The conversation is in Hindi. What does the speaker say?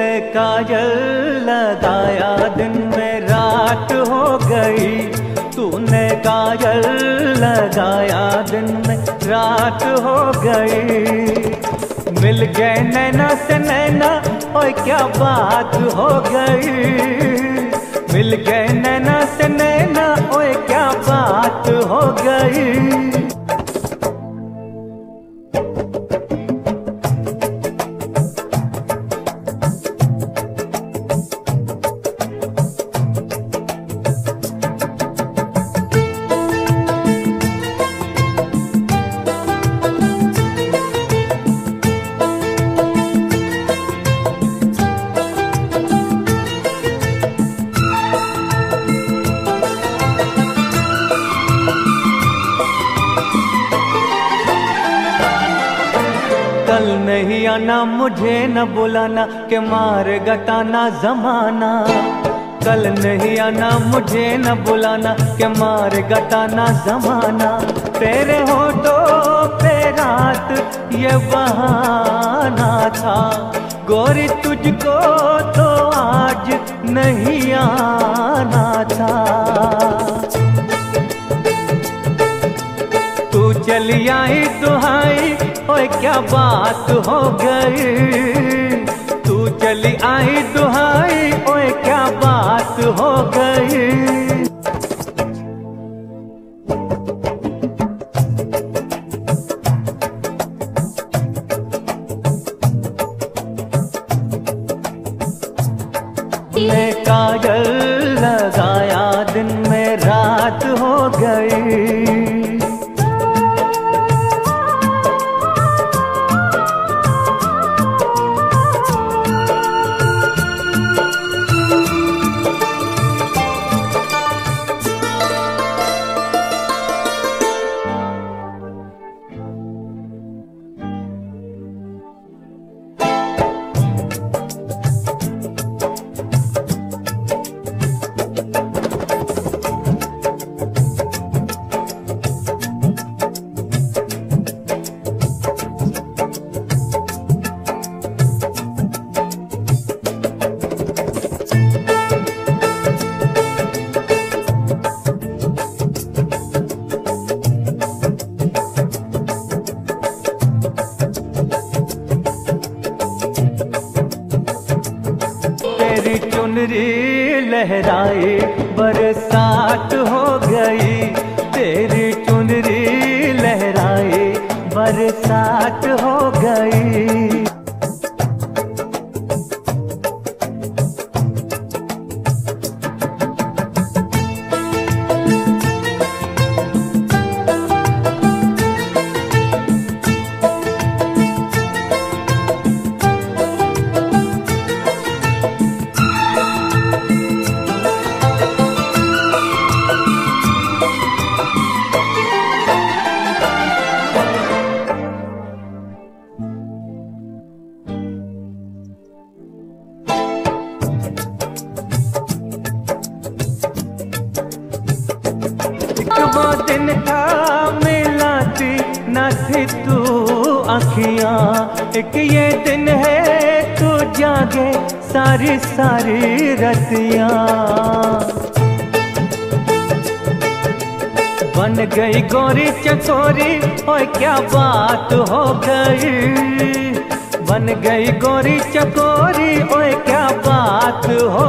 तूने काजल लगाया, दिन में रात हो गई। तूने काजल लगाया, दिन में रात हो गई। मिल गए नैना से नैना और क्या बात हो गई। मिल गए नैना से नैना और क्या बात हो गई। कल नहीं आना, मुझे न बुलाना, के मार गताना जमाना। कल नहीं आना, मुझे न बुलाना, के मार गताना जमाना। तेरे होठों पे रात, ये बहाना था। गोरी तुझको तो आज नहीं आना था। तू चली आई दुहाई ओए क्या बात हो गई? तू चली आई दुहाई, ओए क्या बात हो गई? काजल लगाया दिन में रात हो गई। दिन था मिलाती न थी तू अखियाँ एक ये दिन है, तू जागे सारी सारी रतियाँ बन गई गोरी चकोरी ओए क्या बात हो गई। बन गई गोरी चकोरी ओए क्या बात हो